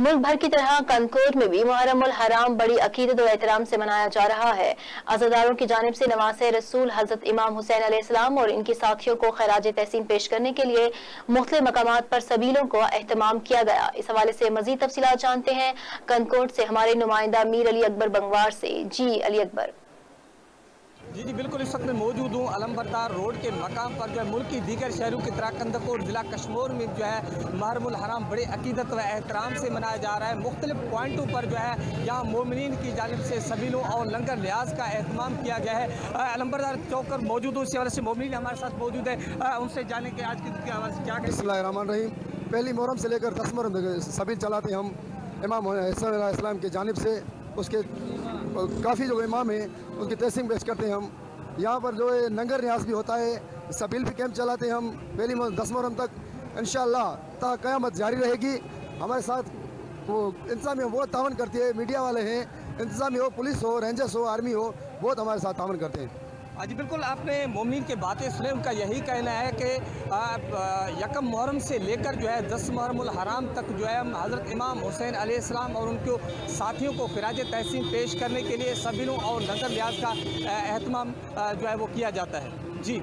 मुल्क भर की तरह कनकोट में भी मुहर्रम हराम बड़ी अकीदत और एहतराम से मनाया जा रहा है। अजादारों की जानब से नवास रसूल हज़रत इमाम हुसैन अलैहिस्सलाम और इनके साथियों को खराज तहसीन पेश करने के लिए मुख्त मकाम पर सबीलों को अहतमाम किया गया। इस हवाले से मजीद तफसी जानते हैं। कनकोट से हमारे नुमाइंदा मीर अली अकबर बंगवार से जी अली अकबर। जी जी, बिल्कुल, इस वक्त मैं मौजूद हूँ अलम्बरदार रोड के मकाम पर, जो है मुल्क की दीगर शहरों की तरह कंदकोट ज़िला कश्मीर में जो है महरमुल हराम बड़े अकीदत व एहतराम से मनाया जा रहा है। मुख्तलिफ़ पॉइंटों पर जो है यहाँ मोमिन की जानब से सबिलों और लंगर लिहाज का अहतमाम किया गया है। अलम्बरदार चौक पर मौजूद हूँ, इस हवाले से मोमिन हमारे साथ मौजूद है। उनसे जाने के आज की क्या कहें रहीम पहली मुहरम से लेकर दस मुहरम सभी चलाते हम इमाम इस्लाम की जानब से। उसके काफ़ी जो इमाम हैं, उनकी ड्रेसिंग पेश करते हैं हम। यहाँ पर जो है, नंगर न्याज भी होता है, सबील भी कैंप चलाते हैं हम, पहली दस मुहरम तक। इन क़यामत जारी रहेगी। हमारे साथ वो इंतजामिया बहुत तावन करती है, मीडिया वाले हैं। इंतजामिया हो, पुलिस हो, रेंजर्स हो, आर्मी हो, बहुत हमारे साथ तावन करते हैं। जी बिल्कुल आपने मोमिन के बातें सुने, उनका यही कहना है कि यकम मुहरम से लेकर जो है दस मुहरम हराम तक जो है हज़रत इमाम हुसैन आसमाम और उनके साथियों को खराज तहसीन पेश करने के लिए सबिलों और नज़र लिहाज का अहतमाम जो है वो किया जाता है। जी।